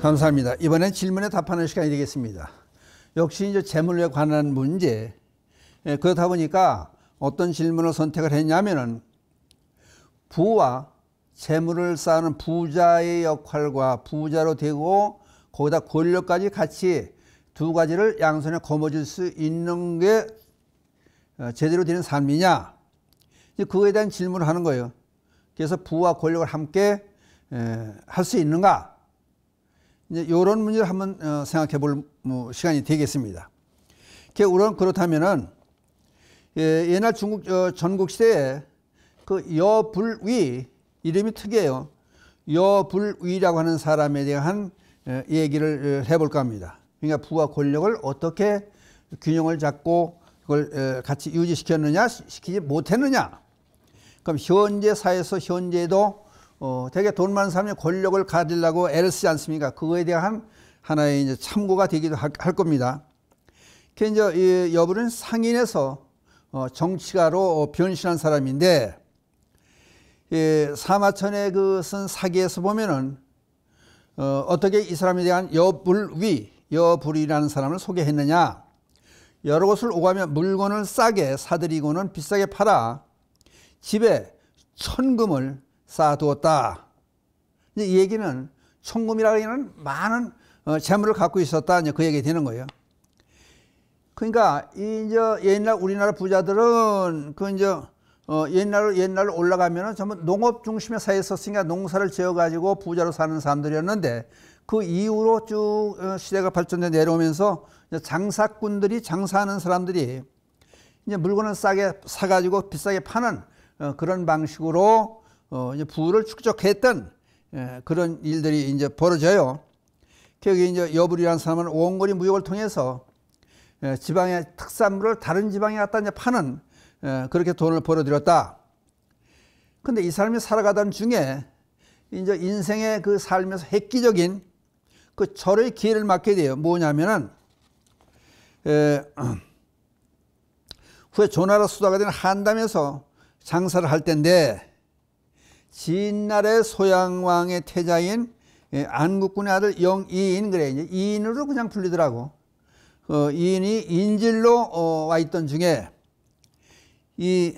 감사합니다. 이번엔 질문에 답하는 시간이 되겠습니다. 역시 이제 재물에 관한 문제. 예, 그렇다 보니까 어떤 질문을 선택을 했냐면은 부와 재물을 쌓는 부자의 역할과 부자로 되고 거기다 권력까지 같이 두 가지를 양손에 거머쥘 수 있는 게 어, 제대로 되는 삶이냐? 그거에 대한 질문을 하는 거예요. 그래서 부와 권력을 함께 할 수 있는가? 이제 이런 문제를 한번 어, 생각해 볼 뭐, 시간이 되겠습니다. 우선 그렇다면은 예, 옛날 중국 어, 전국 시대에 그 여불위 이름이 특이해요. 여불위라고 하는 사람에 대한 얘기를 해볼까 합니다. 그러니까 부와 권력을 어떻게 균형을 잡고 그걸 같이 유지시켰느냐, 시키지 못했느냐. 그럼 현재 사회에서 현재도 어, 되게 돈 많은 사람이 권력을 가지려고 애를 쓰지 않습니까? 그거에 대한 하나의 이제 참고가 되기도 할, 할 겁니다. 그 이제 이 여부는 상인에서 어, 정치가로 변신한 사람인데 예, 사마천의 그 쓴 사기에서 보면은 어, 어떻게 이 사람에 대한 여불위, 여불이라는 사람을 소개했느냐? 여러 곳을 오가며 물건을 싸게 사들이고는 비싸게 팔아 집에 천금을 쌓아두었다. 이 얘기는 천금이라는 많은 어, 재물을 갖고 있었다. 이제 그 얘기 되는 거예요. 그러니까 이제 옛날 우리나라 부자들은 그 이제 어 옛날 옛날 올라가면은 전부 농업 중심의 사회에 있었으니까 농사를 지어 가지고 부자로 사는 사람들이었는데 그 이후로 쭉 어, 시대가 발전돼 내려오면서 장사꾼들이 장사하는 사람들이 이제 물건을 싸게 사 가지고 비싸게 파는 어, 그런 방식으로 어, 이제 부를 축적했던 예, 그런 일들이 이제 벌어져요. 여기 이제 여불이라는 사람은 원거리 무역을 통해서 예, 지방의 특산물을 다른 지방에 갖다 이제 파는 예, 그렇게 돈을 벌어들였다. 근데 이 사람이 살아가던 중에 이제 인생의 그 삶에서 획기적인 그 절의 기회를 맞게 돼요. 뭐냐면은 에, 후에 조나라 수다가 된 한담에서 장사를 할 때인데 진날의 소양왕의 태자인 예, 안국군의 아들 영이인 그래 이제 이인으로 그냥 불리더라고. 어, 이인이 인질로 어, 와 있던 중에 이,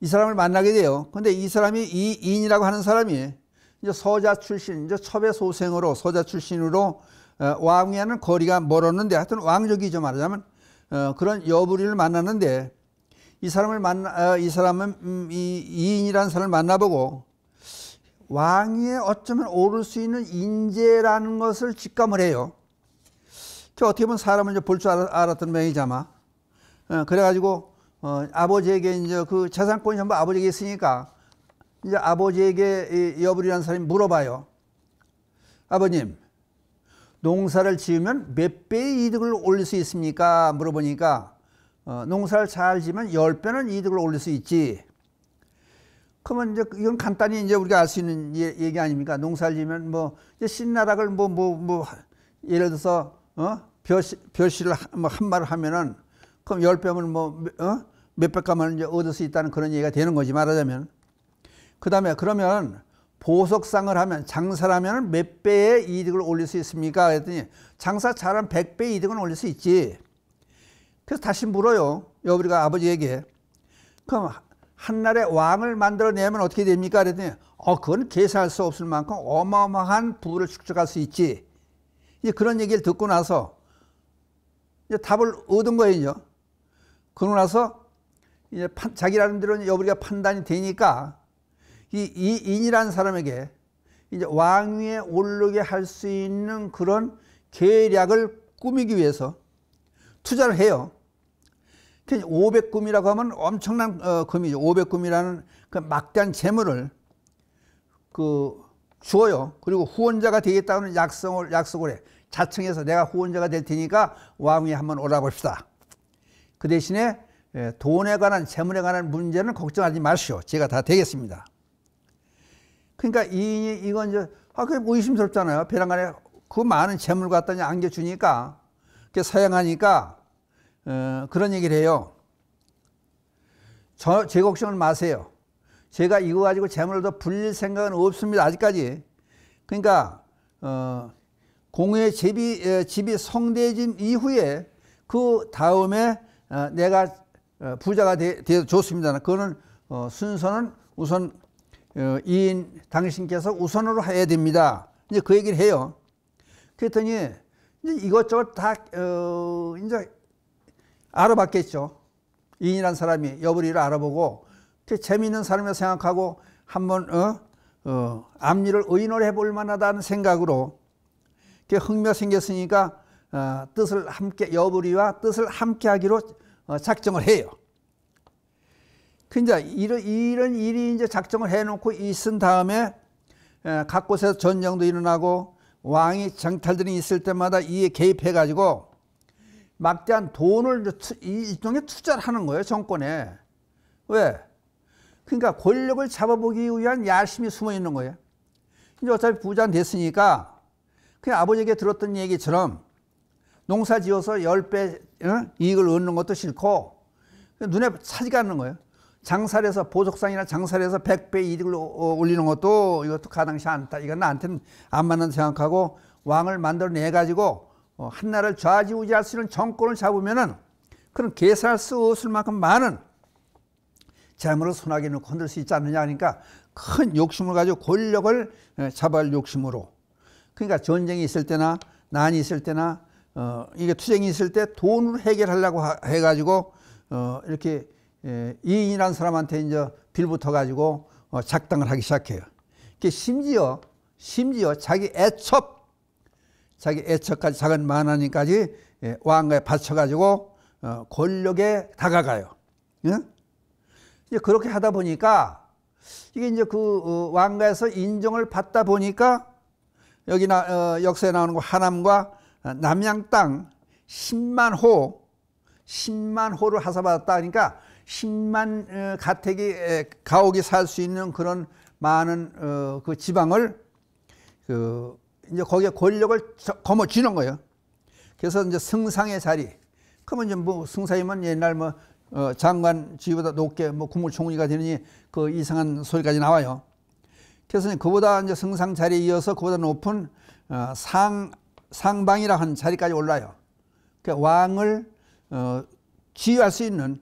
이 사람을 만나게 돼요. 근데 이 사람이 이 이인이라고 하는 사람이 이제 서자 출신, 이제 첩의 소생으로 서자 출신으로 어, 왕위와는 거리가 멀었는데 하여튼 왕족이죠 말하자면 어, 그런 여부리를 만났는데 이 사람을 만나, 어, 이 사람은 음, 이 이인이라는 사람을 만나보고 왕위에 어쩌면 오를 수 있는 인재라는 것을 직감을 해요. 그 어떻게 보면 사람을 이제 볼 줄 알았던 명이자마. 어, 그래가지고 어, 아버지에게 이제 그 재산권이 전부 아버지에게 있으니까 이제 아버지에게 여불이라는 사람이 물어봐요. 아버님, 농사를 지으면 몇 배의 이득을 올릴 수 있습니까? 물어보니까 어, 농사를 잘 지면 열배는 이득을 올릴 수 있지. 그러면 이제 이건 간단히 이제 우리가 알 수 있는 예, 얘기 아닙니까? 농사를 지면 뭐 이제 신나락을 뭐 뭐뭐 뭐, 뭐 예를 들어서 어 벼시, 벼시를 뭐한 말을 하면은 그럼 열 배면 뭐 어? 몇백 가만 이제 얻을 수 있다는 그런 얘기가 되는 거지 말하자면. 그다음에 그러면 보석상을 하면 장사를 하면 몇 배의 이득을 올릴 수 있습니까? 그랬더니 장사 잘하면 백배 이득은 올릴 수 있지. 그래서 다시 물어요. 여우리가 아버지에게. 그럼 한날에 왕을 만들어내면 어떻게 됩니까? 그랬더니 어, 그건 계산할 수 없을 만큼 어마어마한 부를 축적할 수 있지. 이제 그런 얘기를 듣고 나서 이제 답을 얻은 거예요. 그러고 나서 이제 판, 자기 나름대로 여우리가 판단이 되니까 이, 이 인이라는 사람에게 이제 왕위에 오르게 할 수 있는 그런 계략을 꾸미기 위해서 투자를 해요. 500금이라고 하면 엄청난 어, 금이죠. 500금이라는 그 막대한 재물을 그 주어요. 그리고 후원자가 되겠다는 약속을 약속을 해. 자청해서 내가 후원자가 될 테니까 왕위에 한번 올라봅시다. 그 대신에 예, 돈에 관한 재물에 관한 문제는 걱정하지 마시오. 제가 다 되겠습니다. 그러니까 이 이건 이제 아뭐 의심스럽잖아요. 벼랑간에 그 많은 재물 갖다 안겨주니까 그 사양하니까 어, 그런 얘기를 해요. 저, 제 걱정은 마세요. 제가 이거 가지고 재물을 더 불릴 생각은 없습니다. 아직까지. 그러니까, 어, 공의 집이, 에, 집이 성대해진 이후에 그 다음에 어, 내가 어, 부자가 되, 되 좋습니다. 그거는 어, 순서는 우선 어, 이인 당신께서 우선으로 해야 됩니다. 이제 그 얘기를 해요. 그랬더니 이제 이것저것 다 어, 이제 알아봤겠죠. 이인이란 사람이 여부리를 알아보고 재미있는 사람이라 생각하고 한번 어, 어, 앞일을 의논을 해볼 만하다는 생각으로 흥미가 생겼으니까 어, 뜻을 함께 여부리와 뜻을 함께 하기로 어, 작정을 해요. 근데 이런, 이런 일이 이제 작정을 해놓고 있은 다음에 에, 각 곳에서 전쟁도 일어나고 왕이 장탈들이 있을 때마다 이에 개입해가지고 막대한 돈을 일종의 투자를 하는 거예요 정권에 왜? 그러니까 권력을 잡아보기 위한 야심이 숨어 있는 거예요. 이제 어차피 부자 됐으니까 그냥 아버지에게 들었던 얘기처럼 농사 지어서 10배 어? 이익을 얻는 것도 싫고 눈에 차지가 않는 거예요. 장사를 해서 보석상이나 장사를 해서 100배 이익을 올리는 것도 이것도 가당치 않다. 이건 나한테는 안 맞는 생각하고 왕을 만들어내 가지고 어, 한 나라를 좌지우지할 수 있는 정권을 잡으면은 그런 계산할 수 없을 만큼 많은 재물을 손아귀에 넣고 흔들 수 있지 않느냐 하니까 큰 욕심을 가지고 권력을 잡아할 욕심으로 그러니까 전쟁이 있을 때나 난이 있을 때나 어, 이게 투쟁이 있을 때 돈으로 해결하려고 해가지고 어, 이렇게 예, 이인이라는 사람한테 이제 빌붙어 가지고 어, 작당을 하기 시작해요. 심지어 심지어 자기 애첩 자기 애첩까지 작은 만하니까지 예, 왕가에 바쳐 가지고 어, 권력에 다가가요. 예? 이제 그렇게 하다 보니까 이게 이제 그 어, 왕가에서 인정을 받다 보니까 여기 나, 어, 역사에 나오는 거 하남과 남양 땅 10만 호 10만 호를 하사받았다 그러니까 10만 어, 가택이 가옥이 살 수 있는 그런 많은 어, 그 지방을 그 이제 거기에 권력을 거머 쥐는 거예요. 그래서 이제 승상의 자리. 그러면 이제 뭐 승상이면 옛날 뭐 어, 장관 지위보다 높게 뭐 국무총리가 되느니 그 이상한 소리까지 나와요. 그래서 그보다 이제 승상 자리에 이어서 그보다 높은 어, 상 상방이라 한 자리까지 올라요. 그러니까 왕을 어, 지휘할 수 있는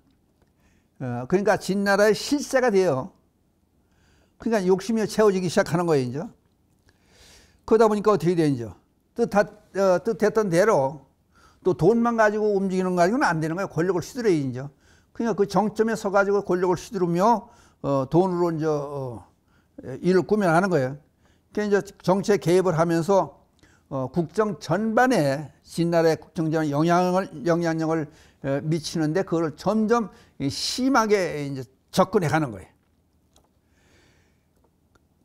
어, 그러니까 진나라의 실세가 돼요. 그러니까 욕심이 채워지기 시작하는 거예요, 이제. 그러다 보니까 어떻게 되죠? 뜻하, 어, 뜻했던 대로 또 돈만 가지고 움직이는 거 가지고는 안 되는 거예요. 권력을 휘두르야죠. 그러니까 그 정점에 서 가지고 권력을 휘두르며 어, 돈으로 이제 어, 일을 꾸며하는 거예요. 그러니까 이제 정치에 개입을 하면서 어, 국정 전반에 진나라의 국정전에 영향을 영향력을 어, 미치는데 그걸 점점 심하게 이제 접근해 가는 거예요.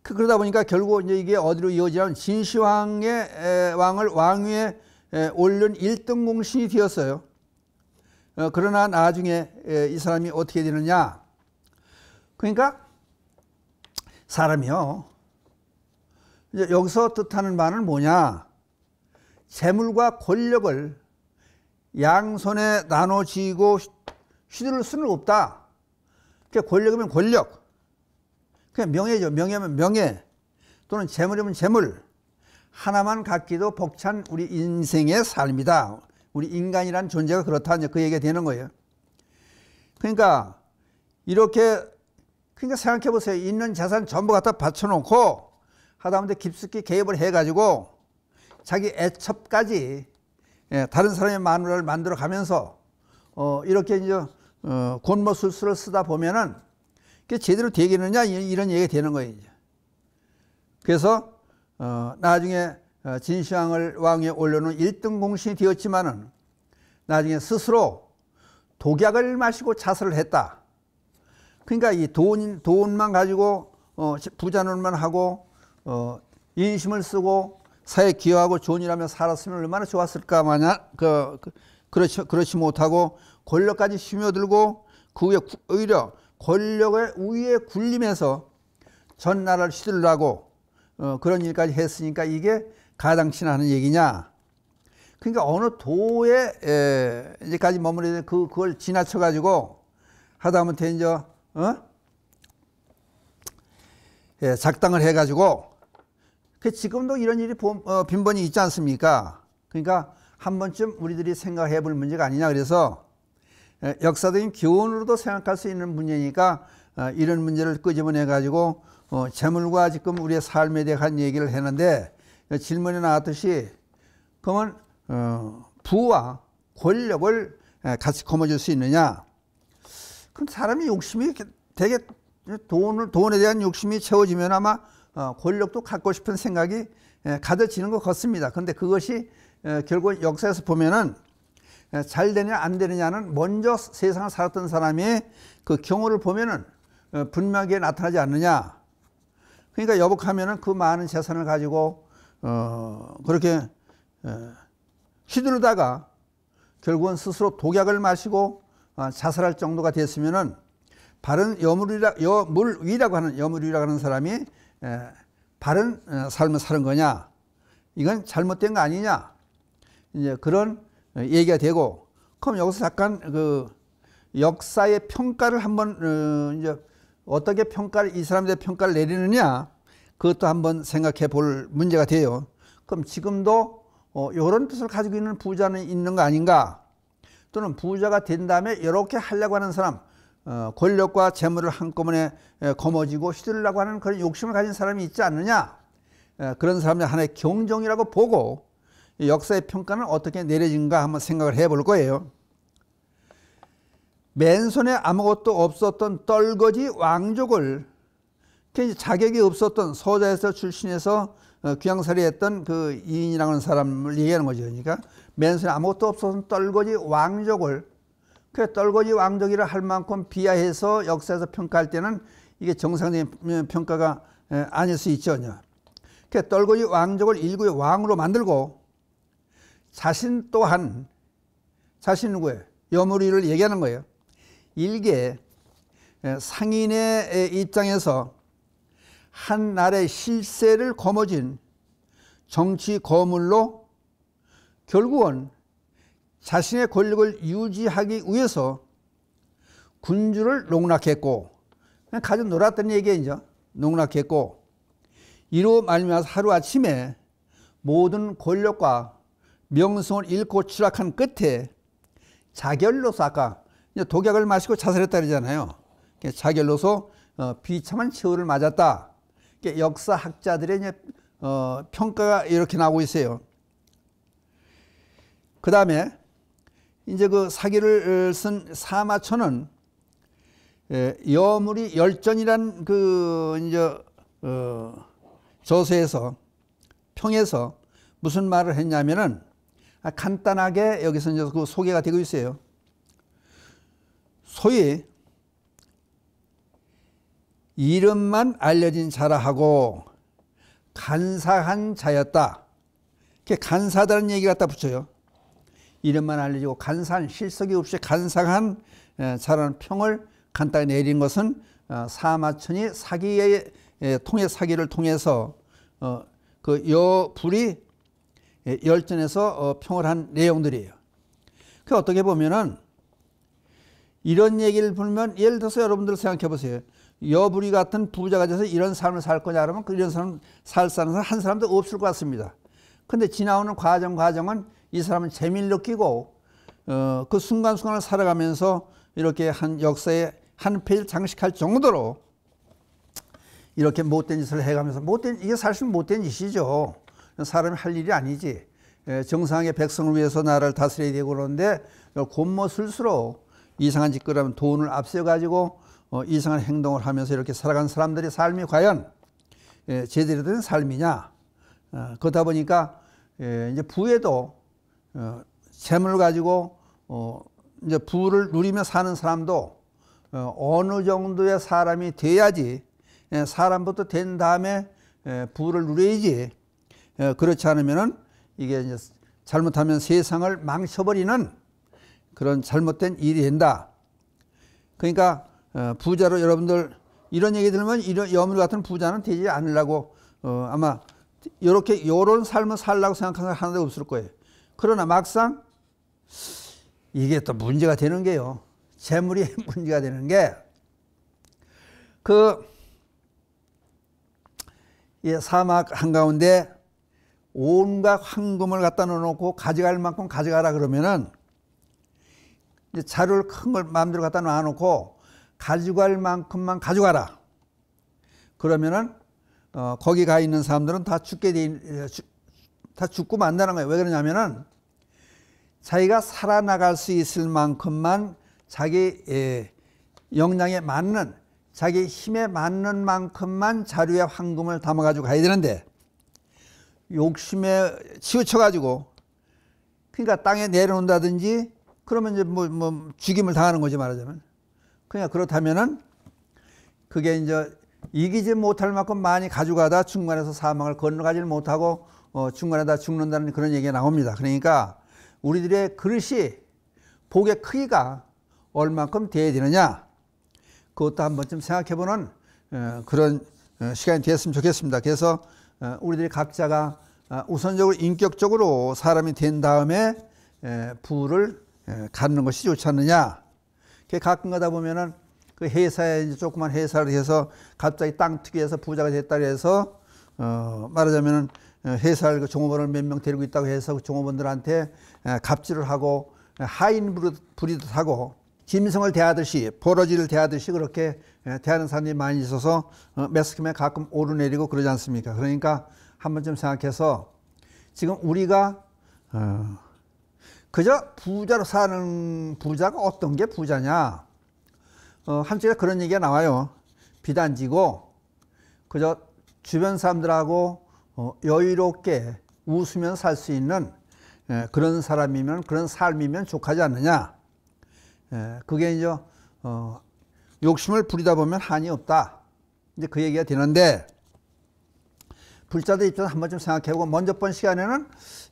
그, 그러다 보니까 결국 이제 이게 어디로 이어지냐면 진시황의 왕을 왕위에 올린 1등 공신이 되었어요. 어, 그러나 나중에 이 사람이 어떻게 되느냐? 그러니까 사람이요. 여기서 뜻하는 바는 뭐냐? 재물과 권력을 양손에 나눠지고 휘두를 수는 없다. 그러니까 권력이면 권력. 그냥 명예죠. 명예면 명예. 또는 재물이면 재물. 하나만 갖기도 벅찬 우리 인생의 삶이다. 우리 인간이란 존재가 그렇다. 이제 그 얘기가 되는 거예요. 그러니까 이렇게 그러니까 생각해 보세요. 있는 재산 전부 갖다 바쳐놓고 하다못해 깊숙이 개입을 해가지고 자기 애첩까지 예, 다른 사람의 마누라를 만들어 가면서 어, 이렇게 이제 어, 곤모술수를 쓰다 보면은 그게 제대로 되겠느냐 이런 얘기가 되는 거예요. 그래서 어, 나중에 어, 진시황을 왕에 올려놓은 1등 공신이 되었지만은 나중에 스스로 독약을 마시고 자살을 했다. 그러니까 이 돈, 돈만 가지고 어, 부자놀만 하고 어, 인심을 쓰고 사회 기여하고 좋은 일하며 살았으면 얼마나 좋았을까 마냐 그, 그 그렇지 그렇지 못하고 권력까지 휘며들고 그 위에 오히려 권력의 우위에 굴림해서 전 나라를 휘둘라고 어, 그런 일까지 했으니까 이게 가당치 않은 얘기냐? 그러니까 어느 도에 에, 이제까지 머무르 그 그걸 지나쳐 가지고 하다못해 이제 어? 예, 작당을 해 가지고 그 지금도 이런 일이 어, 빈번히 있지 않습니까? 그러니까 한 번쯤 우리들이 생각해 볼 문제가 아니냐 그래서 역사적인 교훈으로도 생각할 수 있는 문제니까 어, 이런 문제를 끄집어내 가지고 어, 재물과 지금 우리의 삶에 대한 얘기를 했는데 질문에 나왔듯이 그러면 부와 권력을 같이 거머쥘 수 있느냐? 그럼 사람이 욕심이 되게 돈을 돈에 대한 욕심이 채워지면 아마 어, 권력도 갖고 싶은 생각이 가져지는 것 같습니다. 그런데 그것이 결국 역사에서 보면은 잘 되냐 안 되느냐는 먼저 세상을 살았던 사람이 그 경우를 보면은 어, 분명하게 나타나지 않느냐. 그러니까 여복하면은 그 많은 재산을 가지고 어 그렇게 휘두르다가 결국은 스스로 독약을 마시고 자살할 정도가 됐으면은 바른 여물이라, 여물위라고 하는 여물위라고 하는 사람이 바른 어, 삶을 사는 거냐? 이건 잘못된 거 아니냐? 이제 그런 얘기가 되고, 그럼 여기서 잠깐 그 역사의 평가를 한번 어, 이제 어떻게 평가를 이 사람들의 평가를 내리느냐? 그것도 한번 생각해 볼 문제가 돼요. 그럼 지금도 어, 이런 뜻을 가지고 있는 부자는 있는 거 아닌가? 또는 부자가 된 다음에 이렇게 하려고 하는 사람, 어, 권력과 재물을 한꺼번에 거머쥐고 휘두르려고 하는 그런 욕심을 가진 사람이 있지 않느냐 그런 사람들 하나의 경종이라고 보고 역사의 평가는 어떻게 내려진가 한번 생각을 해 볼 거예요. 맨손에 아무것도 없었던 떨거지 왕족을 자격이 없었던 소자에서 출신해서 어, 귀양살이 했던 그 이인이라는 사람을 얘기하는 거죠. 그러니까 맨손에 아무것도 없었던 떨거지 왕족을 그 떨거지 왕족이라 할 만큼 비하해서 역사에서 평가할 때는 이게 정상적인 평가가 아닐 수 있죠. 그 떨거지 왕족을 일구의 왕으로 만들고 자신 또한 자신 누구예요? 여물이를 얘기하는 거예요. 일개 상인의 입장에서 한 나라의 실세를 거머쥔 정치 거물로 결국은 자신의 권력을 유지하기 위해서 군주를 농락했고 가져 놀았던 얘기죠. 농락했고 이로 말미암아서 하루아침에 모든 권력과 명성을 잃고 추락한 끝에 자결로서 아까 독약을 마시고 자살했다 그러잖아요. 자결로서 어, 비참한 최후를 맞았다. 역사학자들의 어, 평가가 이렇게 나오고 있어요. 그 다음에 이제 그 사기를 어, 쓴 사마천은 여물이 열전이란 그 이제 어 저서에서 평에서 무슨 말을 했냐면은 아, 간단하게 여기서 이제 그 소개가 되고 있어요. 소위 이름만 알려진 자라 하고 간사한 자였다. 이렇게 간사다는 얘기 갖다 붙여요. 이름만 알려지고 간사한 실속이 없이 간사한 자라는 평을 간단히 내린 것은 어, 사마천이 사기의 통해 사기를 통해서 어, 그 여불이 열전에서 어, 평을 한 내용들이에요. 그 어떻게 보면은 이런 얘기를 보면 예를 들어서 여러분들 생각해 보세요. 여불이 같은 부자가 돼서 이런 삶을 살 거냐 그러면 이런 사람 살 사람 한 사람도 없을 것 같습니다. 근데 지나오는 과정 과정은 이 사람은 재미를 느끼고 어, 그 순간순간을 살아가면서 이렇게 한 역사의 한 페이지를 장식할 정도로 이렇게 못된 짓을 해가면서 못된 이게 사실 못된 짓이죠. 사람이 할 일이 아니지. 예, 정상의 백성을 위해서 나라를 다스려야 되고 그러는데 곤모술수록 이상한 짓거리 하면 돈을 앞세워 가지고 어, 이상한 행동을 하면서 이렇게 살아간 사람들의 삶이 과연 예, 제대로 된 삶이냐. 어, 그러다 보니까 예, 이제 부에도 어, 재물을 가지고 어, 이제 부를 누리며 사는 사람도 어, 어느 정도의 사람이 돼야지 예, 사람부터 된 다음에 예, 부를 누려야지 예, 그렇지 않으면은 이게 이제 잘못하면 세상을 망쳐버리는 그런 잘못된 일이 된다. 그러니까 어, 부자로 여러분들 이런 얘기 들으면 이런 여물 같은 부자는 되지 않으려고 어, 아마 이렇게 요런 삶을 살라고 생각하는 사람 하나도 없을 거예요. 그러나 막상 이게 또 문제가 되는 게요. 재물이 문제가 되는 게, 그, 이 사막 한가운데 온갖 황금을 갖다 놓고 가져갈 만큼 가져가라 그러면은 자료를 큰 걸 마음대로 갖다 놔놓고 가져갈 만큼만 가져가라. 그러면은 어, 거기 가 있는 사람들은 다 죽게 돼, 다 죽고 만다는 거예요. 왜 그러냐면은 자기가 살아나갈 수 있을 만큼만 자기 예, 역량에 맞는 자기 힘에 맞는 만큼만 자료에 황금을 담아가지고 가야 되는데 욕심에 치우쳐가지고 그러니까 땅에 내려놓는다든지 그러면 이제 뭐, 뭐 죽임을 당하는 거지 말하자면 그냥 그렇다면은 그게 이제 이기지 못할 만큼 많이 가져가다 중간에서 사망을 건너가지를 못하고 어, 중간에 다 죽는다는 그런 얘기가 나옵니다. 그러니까 우리들의 그릇이 복의 크기가 얼만큼 돼야 되느냐 그것도 한 번쯤 생각해보는 어, 그런 어, 시간이 되었으면 좋겠습니다. 그래서 어, 우리들이 각자가 어, 우선적으로 인격적으로 사람이 된 다음에 에, 부를 에, 갖는 것이 좋지 않느냐. 가끔 가다 보면은 그 회사에 이제 조그만 회사를 해서 갑자기 땅 투기해서 부자가 됐다 그래서 어 말하자면은 어, 회사를 그 종업원을 몇 명 데리고 있다고 해서 그 종업원들한테 에, 갑질을 하고 에, 하인 부리듯 하고 짐승을 대하듯이 버러지를 대하듯이 그렇게 에, 대하는 사람들이 많이 있어서 어, 매스컴에 가끔 오르내리고 그러지 않습니까? 그러니까 한 번쯤 생각해서 지금 우리가 어, 그저 부자로 사는 부자가 어떤 게 부자냐? 어, 한쪽에 그런 얘기가 나와요. 비단지고 그저 주변 사람들하고 어, 여유롭게 웃으면 살 수 있는 에, 그런 사람이면 그런 삶이면 족하지 않느냐. 에, 그게 이제 어, 욕심을 부리다 보면 한이 없다. 이제 그 얘기가 되는데 불자들 입장에서 한 번쯤 생각해보고 먼저 번 시간에는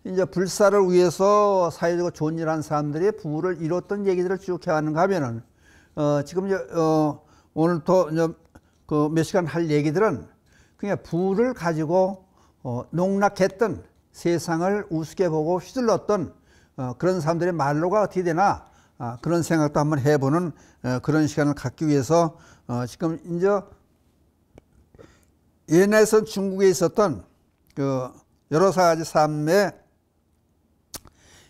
이제 불사를 위해서 사회적으로 좋은 일한 사람들이 부를 이뤘던 얘기들을 쭉 해왔는가 하면은 어, 지금 이제 어, 오늘 또 이제 그 몇 시간 할 얘기들은 그냥 부를 가지고 어, 농락했던 세상을 우습게 보고 휘둘렀던 어, 그런 사람들의 말로가 어떻게 되나 아, 그런 생각도 한번 해보는 어, 그런 시간을 갖기 위해서 어, 지금 이제 옛날에선 중국에 있었던 그 여러 가지 삶에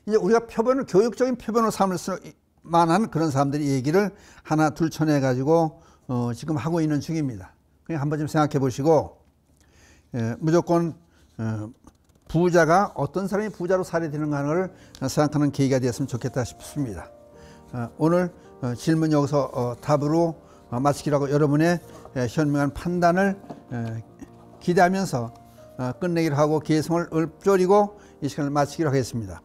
이제 우리가 표본을 교육적인 표본을 삼을 수 만한 그런 사람들이 얘기를 하나 둘 쳐내 가지고 어, 지금 하고 있는 중입니다. 그냥 한번 좀 생각해 보시고 예, 무조건 어, 부자가 어떤 사람이 부자로 살아야 되는가를 생각하는 계기가 되었으면 좋겠다 싶습니다. 어, 오늘 어, 질문 여기서 어, 답으로 어, 마치기로 하고 여러분의 에, 현명한 판단을 에, 기대하면서 어, 끝내기로 하고 개성을 읊조리고 이 시간을 마치기로 하겠습니다.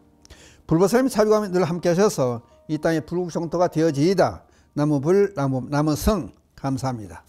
불보살님 자비감이 늘 함께 하셔서 이 땅의 불국성토가 되어지이다. 나무불, 나무, 나무성 감사합니다.